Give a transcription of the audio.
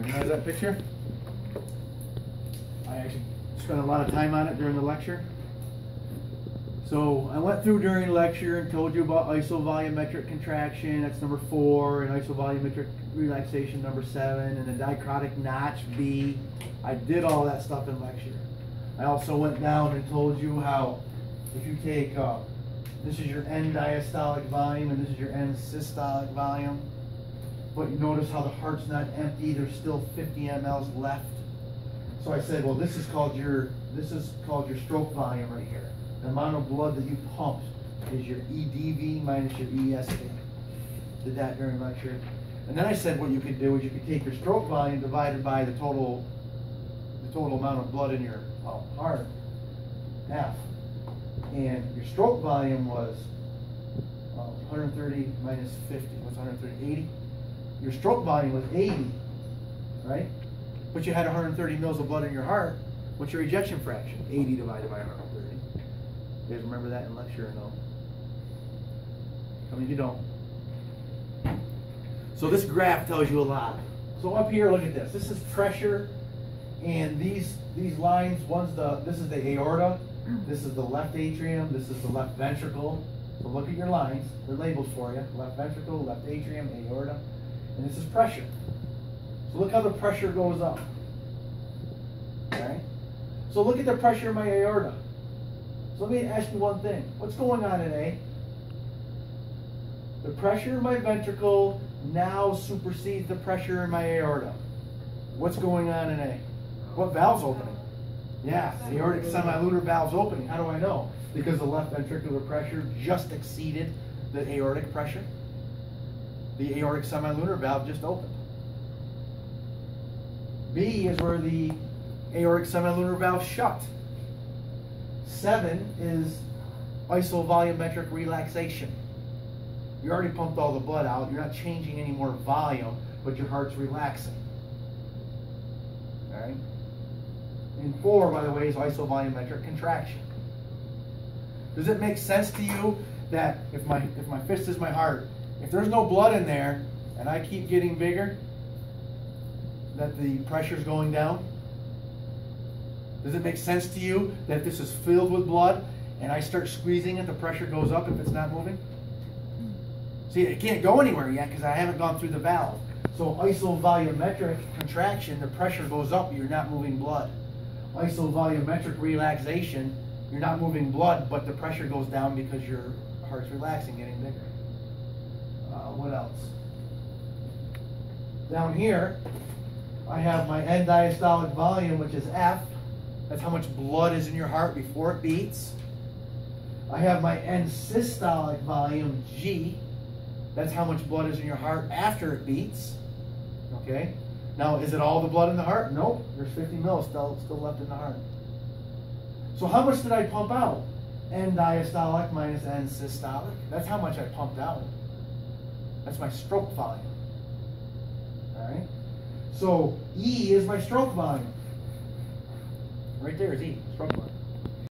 Recognize that picture? I actually spent a lot of time on it during the lecture. So I went through during lecture and told you about isovolumetric contraction, that's number four, and isovolumetric relaxation, number seven, and the dicrotic notch, B. I did all that stuff in lecture. I also went down and told you how if you take, uh, this is your end diastolic volume and this is your end systolic volume, but you notice how the heart's not empty, there's still 50 mLs left. So I said, well, this is called your, this is called your stroke volume right here. The amount of blood that you pumped is your EDV minus your ESV. Did that during lecture. And then I said what you could do is you could take your stroke volume divided by the total, the total amount of blood in your heart, F. And your stroke volume was uh, 130 minus 50. What's 130? 80? Your stroke volume was 80, right? But you had 130 mils of blood in your heart. What's your ejection fraction? 80 divided by 130. You guys remember that in lecture or no? I mean, you don't. So this graph tells you a lot. So up here, look at this. This is pressure, and these these lines. One's the this is the aorta. This is the left atrium. This is the left ventricle. So look at your lines. They're labeled for you. Left ventricle, left atrium, aorta, and this is pressure. So look how the pressure goes up. Okay. So look at the pressure in my aorta. So let me ask you one thing. What's going on in A? The pressure in my ventricle now supersedes the pressure in my aorta. What's going on in A? What valve's opening? Yeah, the aortic semilunar valve's opening. How do I know? Because the left ventricular pressure just exceeded the aortic pressure. The aortic semilunar valve just opened. B is where the aortic semilunar valve shut. Seven is isovolumetric relaxation. You already pumped all the blood out. You're not changing any more volume, but your heart's relaxing. All right. And four, by the way, is isovolumetric contraction. Does it make sense to you that if my if my fist is my heart, if there's no blood in there and I keep getting bigger, that the pressure's going down? Does it make sense to you that this is filled with blood and I start squeezing it, the pressure goes up if it's not moving? See, it can't go anywhere yet because I haven't gone through the valve. So isovolumetric contraction, the pressure goes up, you're not moving blood. Isovolumetric relaxation, you're not moving blood, but the pressure goes down because your heart's relaxing, getting bigger. Uh, what else? Down here, I have my end diastolic volume, which is F. That's how much blood is in your heart before it beats. I have my end systolic volume, G. That's how much blood is in your heart after it beats. Okay? Now, is it all the blood in the heart? Nope. There's 50 mils still, still left in the heart. So how much did I pump out? End diastolic minus end systolic. That's how much I pumped out. That's my stroke volume. All right? So E is my stroke volume. Right there is E, stroke volume.